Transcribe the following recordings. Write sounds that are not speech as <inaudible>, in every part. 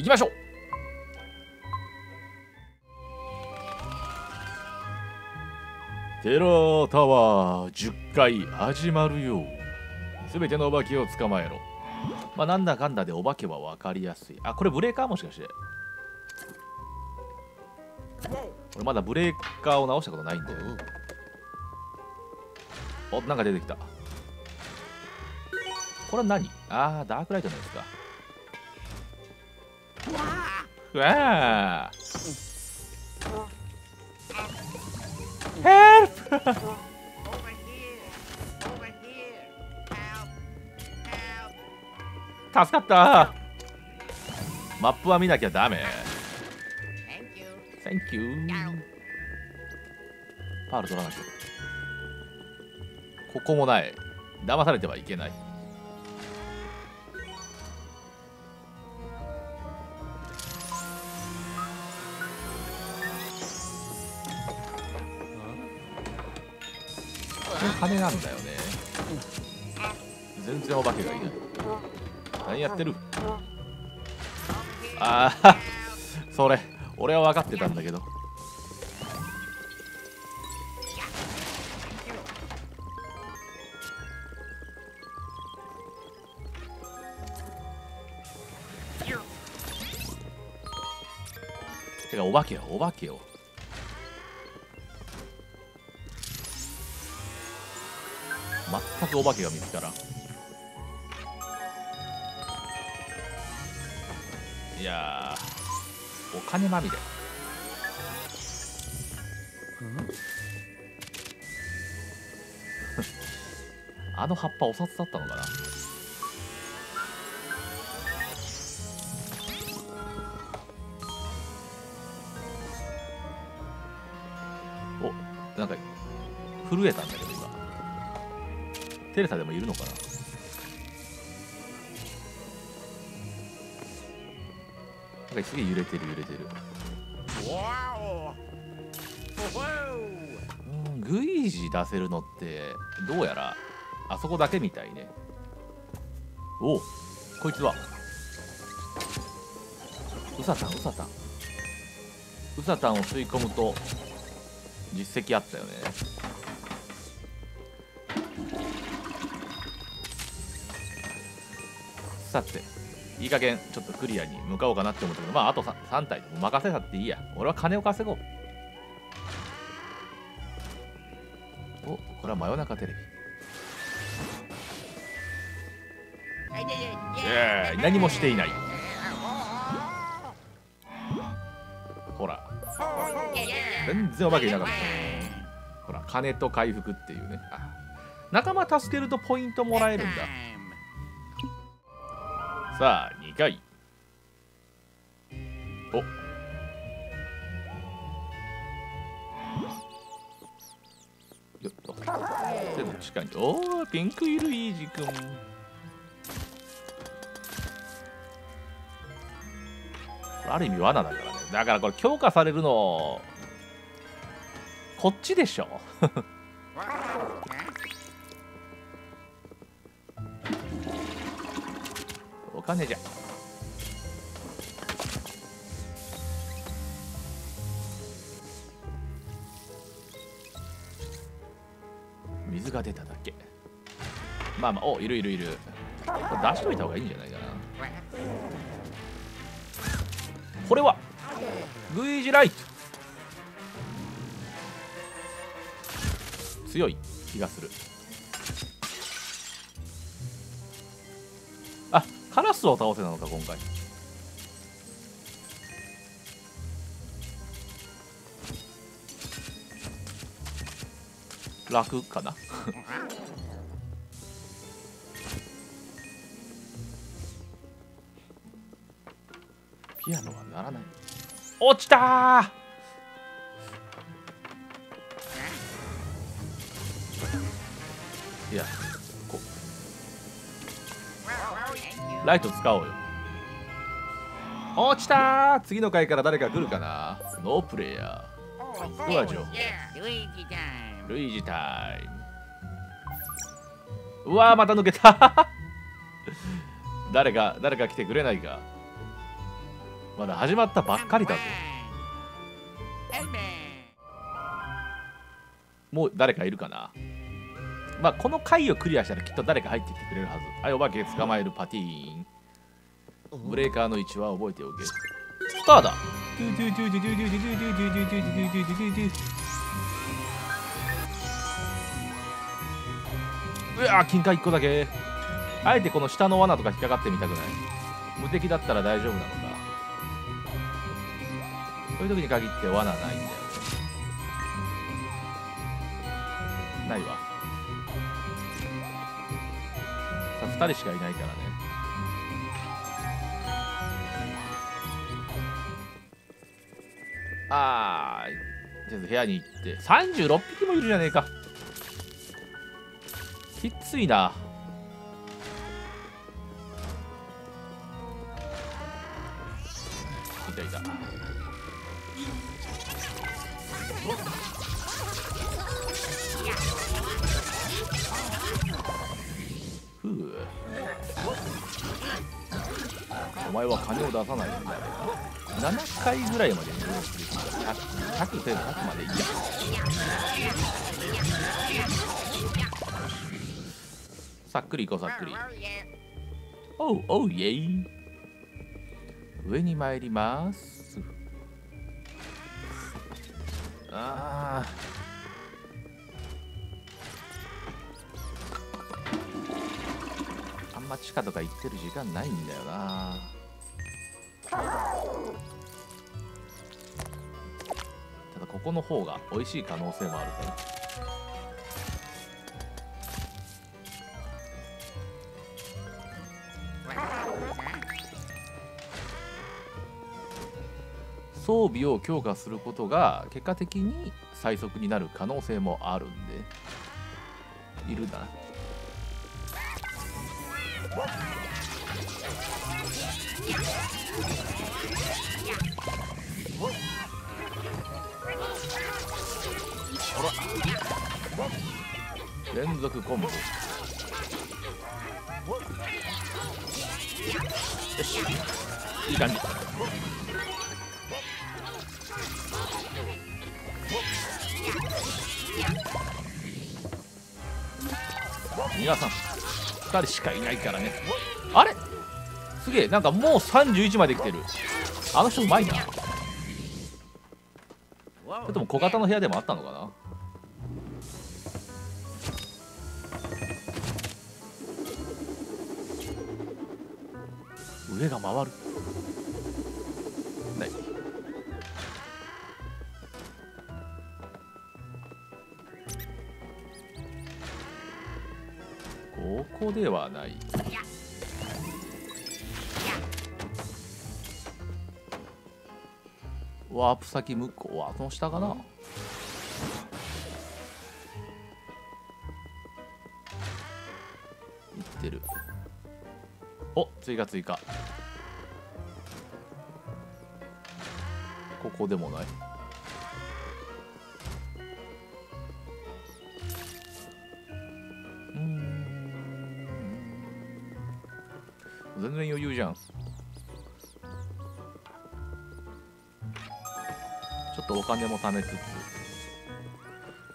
行きましょう。テラータワー10回始まるよ。すべてのお化けを捕まえろ。まあなんだかんだでお化けは分かりやすい。あこれブレーカーもしかして。俺まだブレーカーを直したことないんだよ。おなんか出てきた。これは何？ああダークライトのやつか。わあ! Help! <laughs> 助かったマップは見なきゃダメ Thank you! Thank you パール取らなきゃここもない騙されてはいけない羽なんだよね。全然お化けがいない。何やってる？ああ <laughs> それ俺は分かってたんだけど。てかお化けよお化けよ。全くお化けが見つからん。いやお金まみれ。<laughs> あの葉っぱお札だったのかな？おなんか震えたんだけど。テレサでもいるのかな？なんかすげえ揺れてる揺れてる。うんグイージ出せるのってどうやらあそこだけみたいね。おおこいつは。ウサタンウサタンウサタンを吸い込むと実績あったよね。さていい加減ちょっとクリアに向かおうかなって思ったけどまああと 3, 3体任せたっていいや。俺は金を稼ごう。おこれは真夜中テレビ。何もしていない。ほら!全然お化けいなかった。ほら金と回復っていうね。あ仲間助けるとポイントもらえるんだ.さあ2回。お。よっと。手の地下におおピンクいるイージ君。ある意味罠だからね。だからこれ強化されるのこっちでしょ。お金じゃ。水が出ただけ。まあまあおいるいるいる。これ出しといた方がいいんじゃないかな。これはグイージライト。強い気がする。カラスを倒せなのか今回。楽かな？<laughs> ピアノはならない。落ちたー！いや。ライト使おうよ。落ちた次の回から誰か来るかな？ノープレイヤ Oh, Go on, Joe. yeah, Luigi time. ー。ルイージタイム。うわまた抜けた。<laughs> 誰か誰か来てくれないか。まだ始まったばっかりだぞ。もう誰かいるかな？まあこの回をクリアしたらきっと誰か入ってきてくれるはず。はいお化け捕まえるパティーン。ブレーカーの位置は覚えておけ。スターだ。うわ金貨1個だけ。あえてこの下の罠とか引っかかってみたくない？無敵だったら大丈夫なのか。そういう時に限って罠ないんだよ。ないわ。2人しかいないからね。あーちょっと部屋に行って。36匹もいるじゃねえか。きついな。いたいた。お前は金を出さないんだよ。な7回ぐらいまで入力できる100 100というか100までいいやさっくりいこうさっくり。おうおうイェイ。上に参ります。あー。あんま地下とか行ってる時間ないんだよな。ただここの方が美味しい可能性もあるから。装備を強化することが結果的に最速になる可能性もあるんで。いるな。あら連続コンボ。よし。いい感じ。皆さん2人しかいないからね。あれ？すげえなんかもう31まで来てる。あの人うまいな。それとも小型の部屋でもあったのかな。上が回る。ない。ここではない。ワープ先向こうはその下かな？行ってる。お追加追加。ここでもない。うん。全然余裕じゃん。とお金も貯めつつ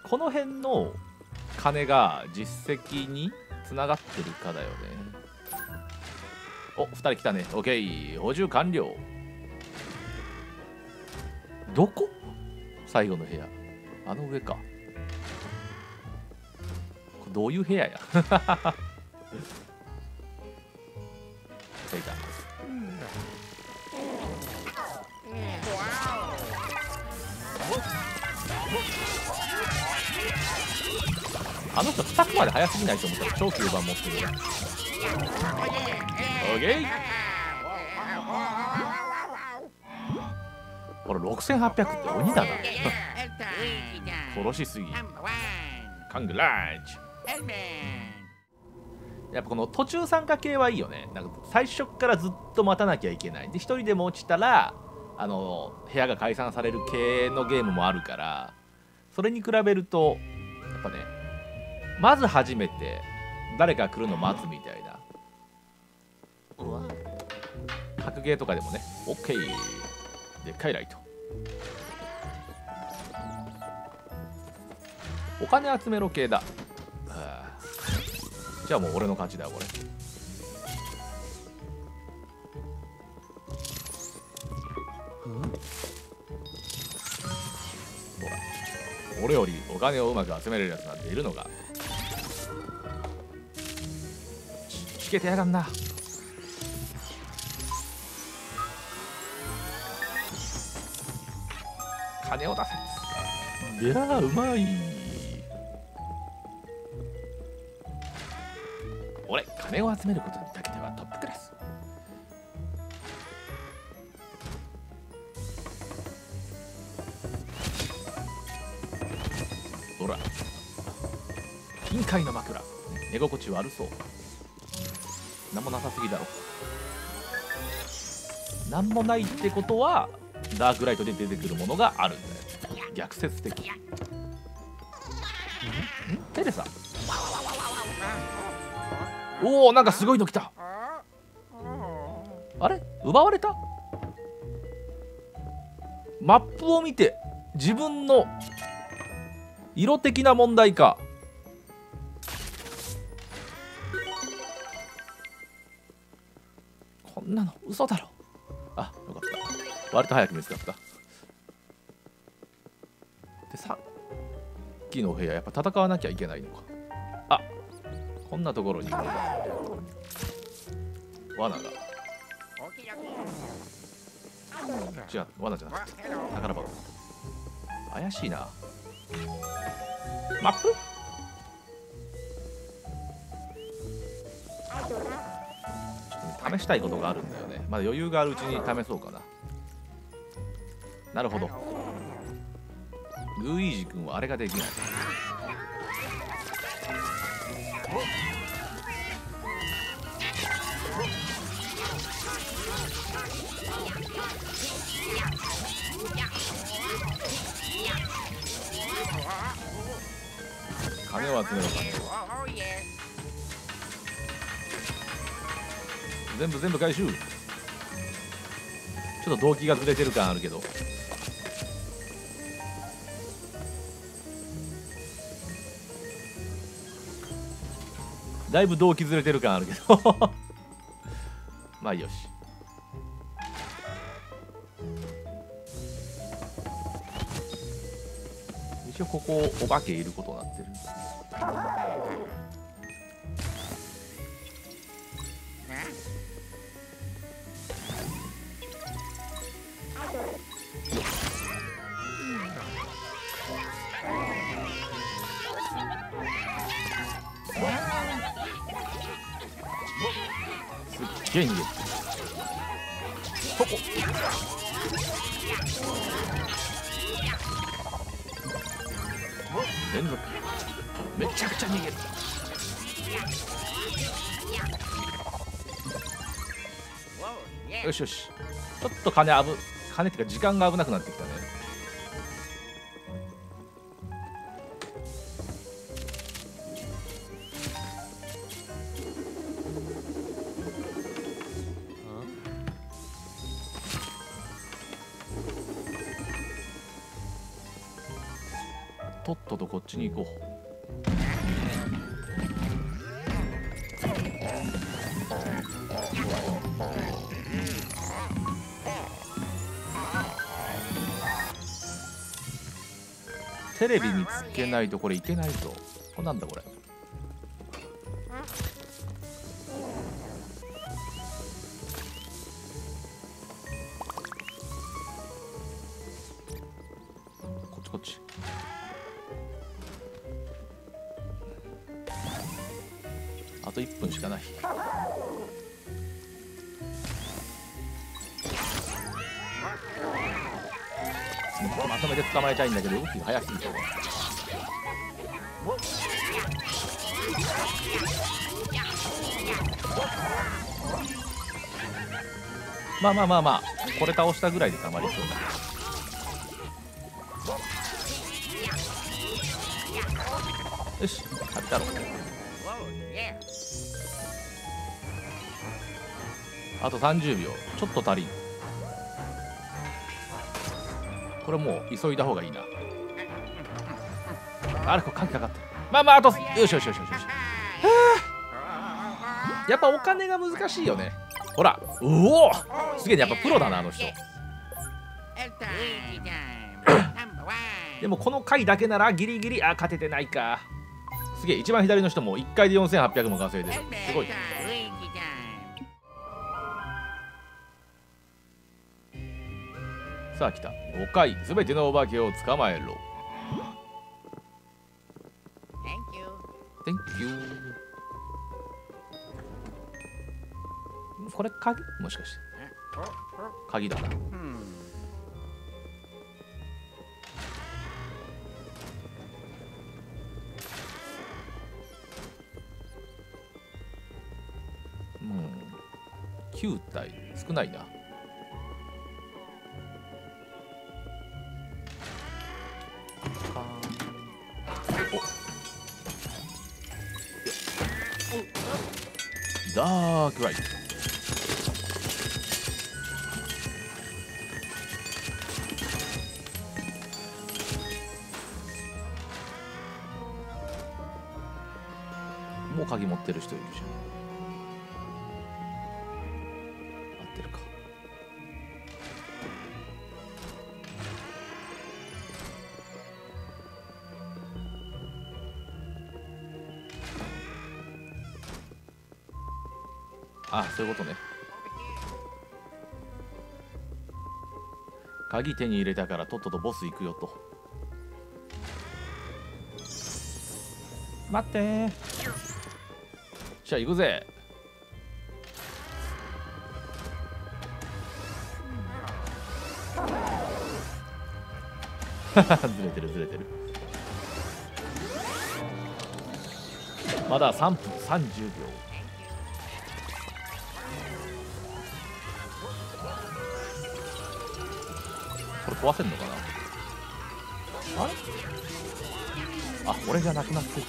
この辺の金が実績につながってるかだよね。お二人来たね。OK 補充完了。どこ？最後の部屋。あの上か。どういう部屋や？<laughs> まで早すぎないと思ったら超吸盤持ってるオッケーこれ6800って鬼だな.殺しすぎ.カングラッチ Edmund. やっぱこの途中参加系はいいよねなんか最初っからずっと待たなきゃいけないで一人でも落ちたらあの部屋が解散される系のゲームもあるからそれに比べるとやっぱねまず初めて誰か来るの待つみたいな。格ゲーとかでもねオッケーでっかいライト。お金集めろ系だ、じゃあもう俺の勝ちだこれ。俺よりお金をうまく集めれるやつなんているのか。しけてやがんな。金を出せ。いやーうまい。俺金を集めることだけではトップクラス。ほら。金塊の枕。寝心地悪そうなんもなさすぎだろ。なんもないってことはダークライトで出てくるものがあるんだよ。逆説的。ん？テレサ。おおなんかすごいの来た。あれ？奪われた？マップを見て自分の色的な問題かんなの。嘘だろ。あよかった。割と早く見つかった。でさっきのお部屋やっぱ戦わなきゃいけないのか。あこんなところに罠が。違う罠じゃなくて。宝箱。怪しいな。マップ？試したいことがあるんだよね。まだ余裕があるうちに試そうかな。なるほど。ルイージ君はあれができない。金を集めろ金を全部全部回収。ちょっと動機がずれてる感あるけど。だいぶ動機ずれてる感あるけど。<laughs> まあよし。一応ここお化けいることになってる。そこ。連続。めちゃくちゃ逃げる.よしよし。ちょっと金あぶ金っていうか時間が危なくなってきたねっととこっちに行こう。テレビにつけないとこれいけないぞ。これなんだこれ？たいんだけど動きが速すぎてまあまあまあまあこれ倒したぐらいでたまりそうだよし食べたろ。あと30秒。ちょっと足りん。これもう急いだ方がいいな。あれこれ鍵かかってる。まあまああとよしよしよしよし。よしやっぱお金が難しいよね。ほらうおすげえねやっぱプロだなあの人.でもこの回だけならギリギリあ勝ててないか。すげえ一番左の人も1回で4800も稼いでる。すごい.さあ来た。5回すべてのお化けを捕まえろ Thank you. これ鍵？もしかして。鍵だな。もう9体。少ないな。おダー鍵手に入れたからとっととボス行くよと。待って。ーじゃあ行くぜ。<laughs> ずれてるずれてる。まだ3分30秒れ壊せんのかな？あれ？あ俺じゃなくなって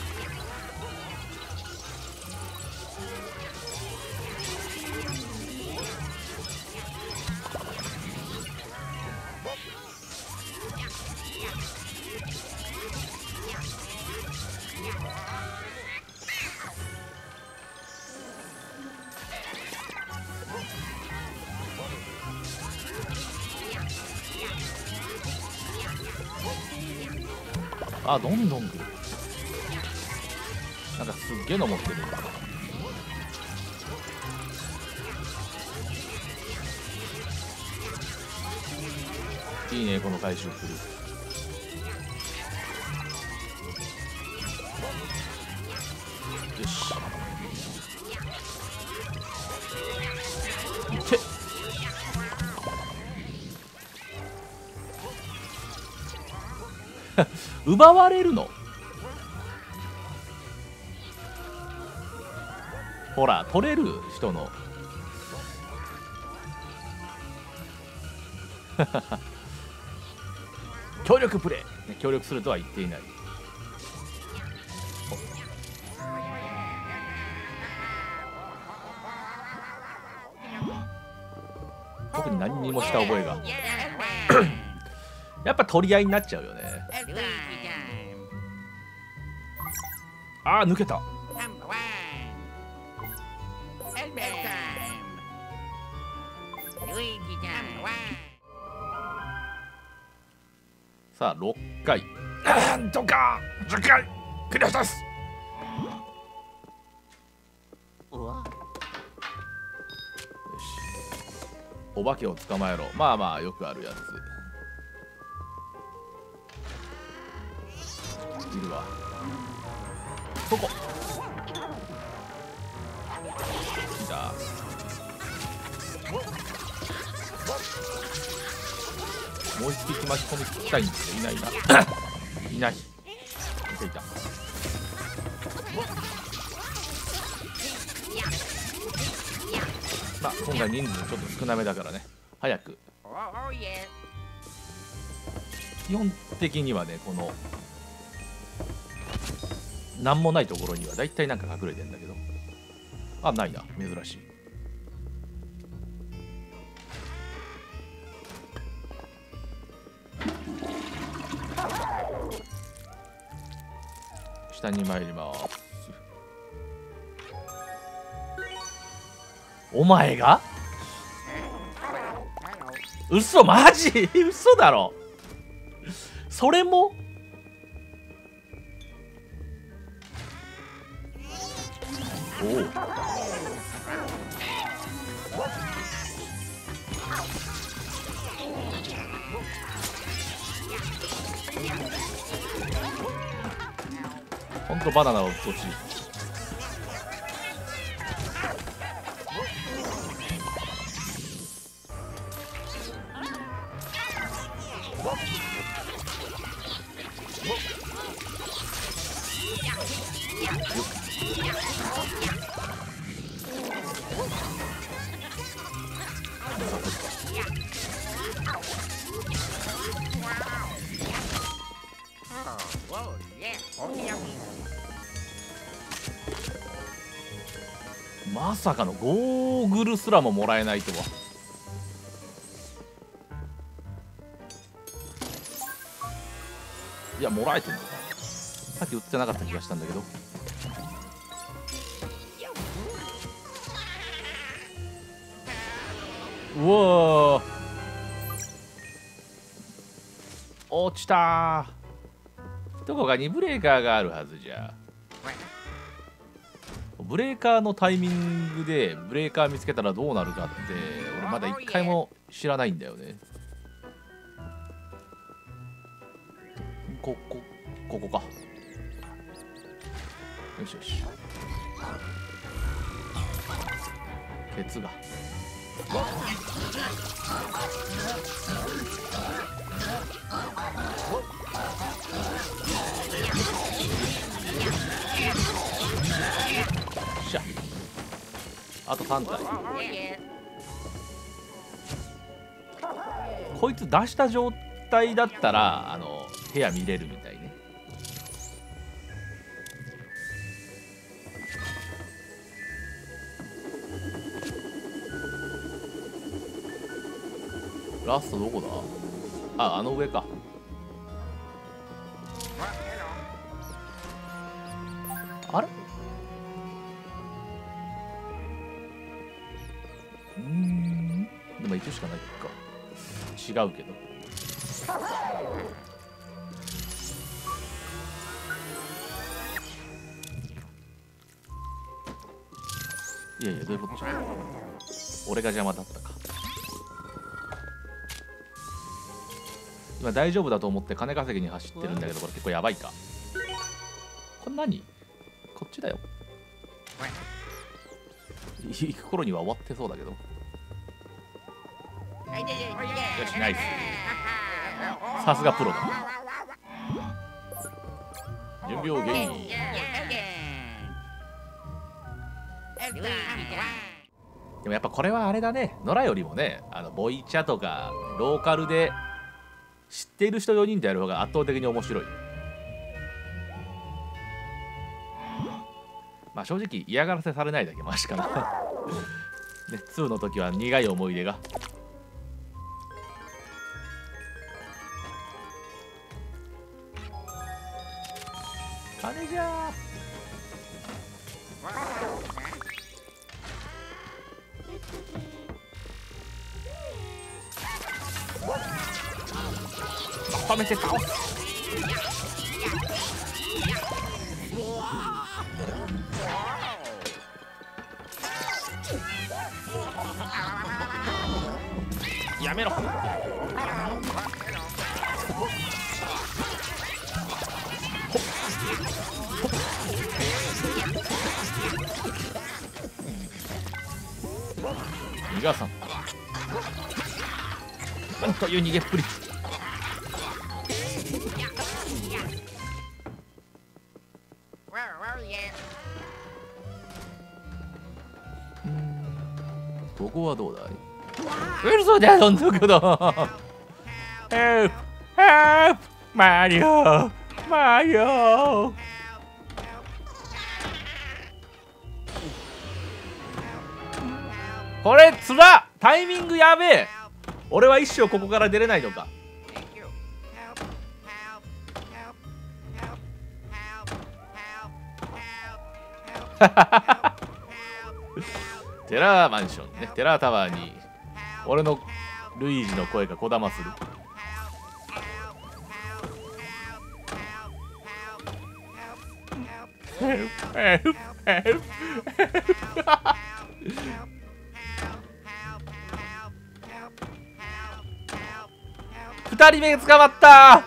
あどんどん来る。なんかすっげえの持ってる。いいねこの回収する。よし。奪われるの？ほら取れる人の。<laughs> 協力プレイ、協力するとは言っていない。特に何にもした覚えが。<coughs> やっぱ取り合いになっちゃうよね。ああ抜けた.さあ6回。なんとか。10回。クリアしたっすお化けを捕まえろ。まあまあよくあるやつそこ？いたもう一匹巻き込み聞きたいんですけどいないな。いない。いた。いたまあ今回人数ちょっと少なめだからね。早く。Oh, oh. 基本的にはねこの何もないところには大体なんか隠れてんだけど。あないな。珍しい。下に参ります。お前が？嘘マジ？<laughs> 嘘だろ。それも？バナナはうっとうまさかのゴーグルすらももらえないとは。いやもらえてんのさっき売ってなかった気がしたんだけど。うわー。落ちたどこかにブレーカーがあるはずじゃ。ブレーカーのタイミングでブレーカー見つけたらどうなるかって俺まだ一回も知らないんだよね。ここここか。よしよし。ケツが。あと3体。Oh. こいつ出した状態だったらあの部屋見れるみたいね。ラストどこだ？ああの上か違うけど。いやいやどういうこと？じゃ俺が邪魔だったか。今大丈夫だと思って金稼ぎに走ってるんだけどこれ結構やばいか。これ何こっちだよ。<laughs> 行く頃には終わってそうだけどよしナイス Oh, さすがプロだ.準備をゲイ Yeah, yeah, yeah. Everything. でもやっぱこれはあれだね野良よりもねあのボイチャとかローカルで知っている人4人でやる方が圧倒的に面白いまあ正直嫌がらせされないだけマシかな <laughs> ね2の時は苦い思い出が金じゃ。Wow. ーはめて倒すやめろ。井川さん。なんという逃げっぷり。ここはどうだい？嘘だそんなこと。ヘルプヘルプマリオマリオこれつらタイミングやべえ。俺は一生ここから出れないのか。<laughs> テラーマンションね。テラータワーに俺のルイージの声がこだまする二人目捕まった。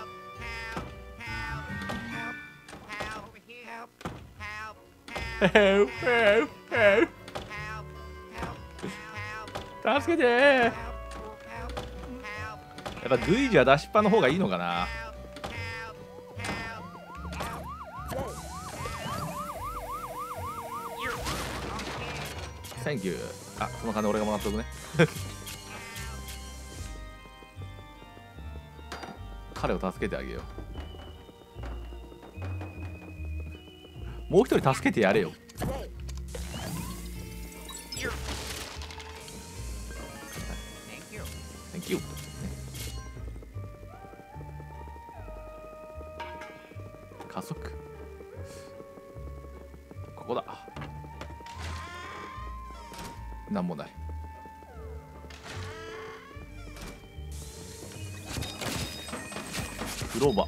助けて。やっぱグーイージは出しっぱの方がいいのかな。センキューあその金俺がもらっとくね。彼を助けてあげよう。もう一人助けてやれよ。加速。ここだ。なんもない。風呂場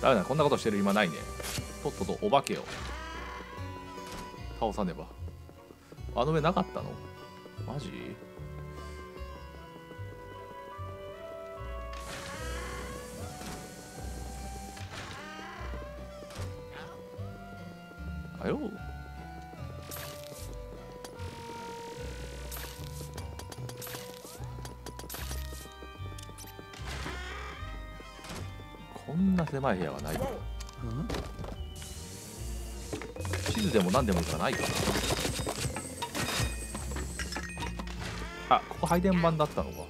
ダメだ？こんなことしてる暇ないね。とっととお化けを。倒さねば。あの上なかったの？マジ？狭い部屋はない地図でも何でもいいからないかな。あここ配電盤だったのか。や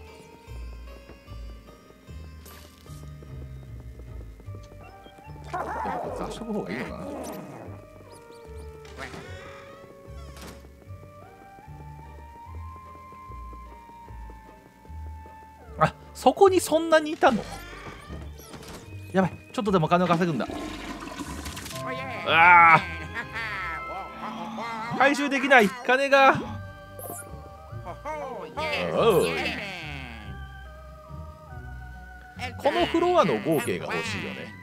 っぱこれ雑しとく方がいいのかな。あそこにそんなにいたの？ちょっとでも金を稼ぐんだ Oh. ああ. <laughs> 回収できない金が Oh. Oh. このフロアの合計が欲しいよね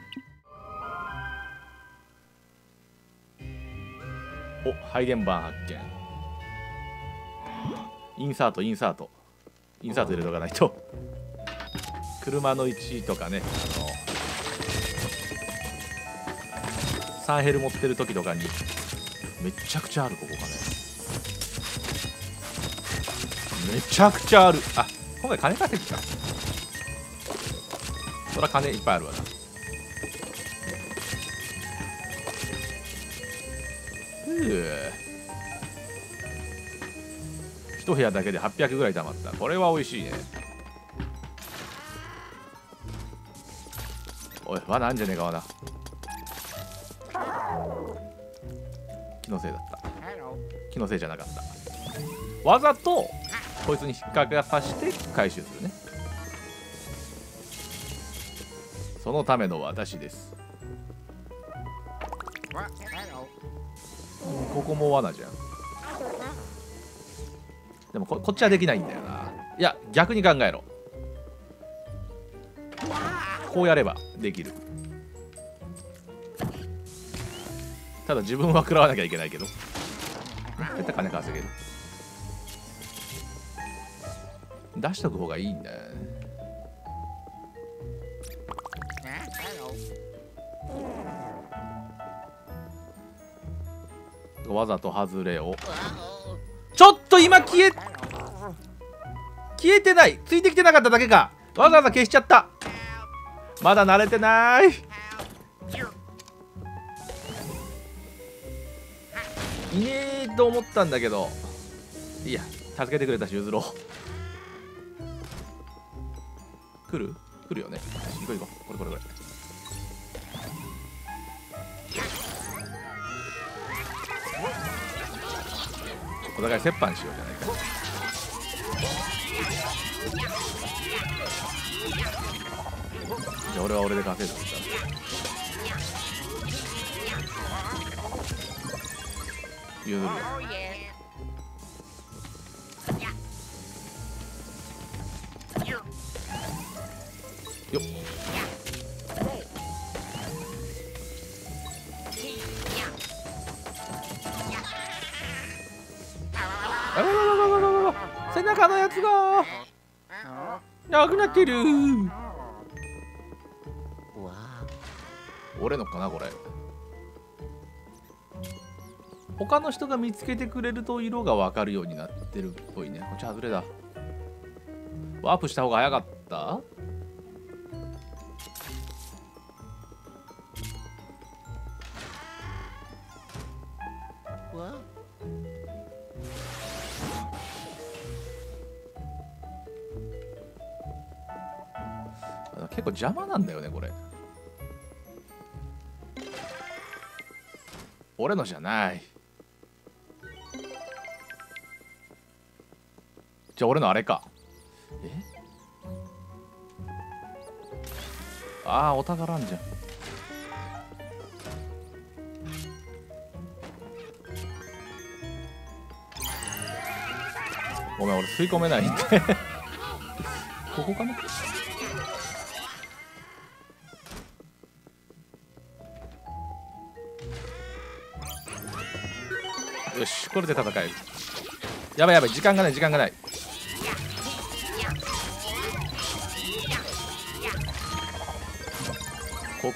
お配電盤発見インサートインサートインサート入れとかないと車の位置とかねあのサンヘル持ってる時とかにめちゃくちゃあるここがね。めちゃくちゃある。あ今回金稼ぎか。そら金いっぱいあるわな。ふう一部屋だけで800ぐらい貯まった。これは美味しいね。おい罠あんじゃねえか罠気のせいだった.気のせいじゃなかった。わざとこいつに引っ掛けさせて回収するね。そのための私です.ここも罠じゃん。でもここっちはできないんだよな。いや逆に考えろ。こうやればできるただ自分は食らわなきゃいけないけど。絶対金稼げる。出しとく方がいいんだわざと外れを。ちょっと今消え消えてない。ついてきてなかっただけか。わざわざ消しちゃった。まだ慣れてない。いねえと思ったんだけどいや助けてくれたし譲ろう。来る？来るよね。行こう行こう。これこれこれ。お互い折半しようじゃないか。じゃあ俺は俺で稼いでら譲るよ Oh yeah. You. よっあららららららら背中のやつがなくなってる.俺のかなこれ他の人が見つけてくれると色が分かるようになってるっぽいね。こっち外れだ。ワープした方が早かった？結構邪魔なんだよねこれ。俺のじゃない。じゃあ俺のあれか。え？ああお宝あんじゃん。ごめん俺吸い込めないんで。<laughs> ここかな？よしこれで戦える。やばいやばい時間がない時間がない。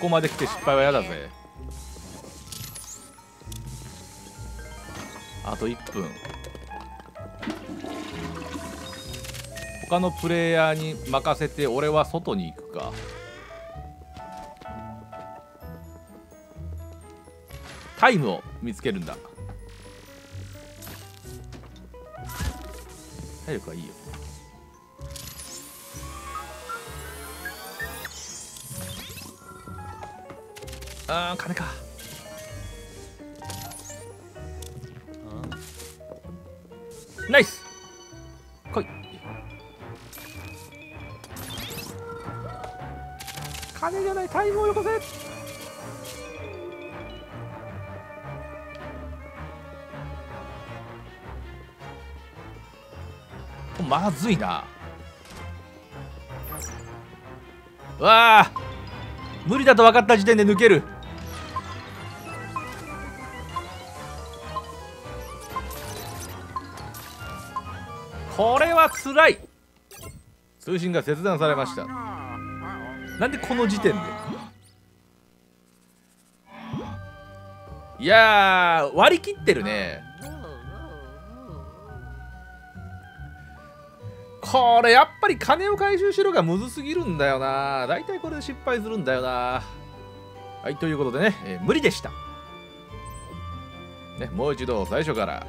ここまで来て失敗は嫌だぜ。あと1分。他のプレイヤーに任せて俺は外に行くか。タイムを見つけるんだ。体力はいいよ。あー金か。ナイス。来い。金じゃないタイムをよこせ。まずいな。うわあ無理だと分かった時点で抜ける。らい。通信が切断されました。なんでこの時点で？いや割り切ってるね。これやっぱり金を回収しろがむずすぎるんだよな。大体これで失敗するんだよな。はいということでね、えー無理でした、ね、もう一度最初から。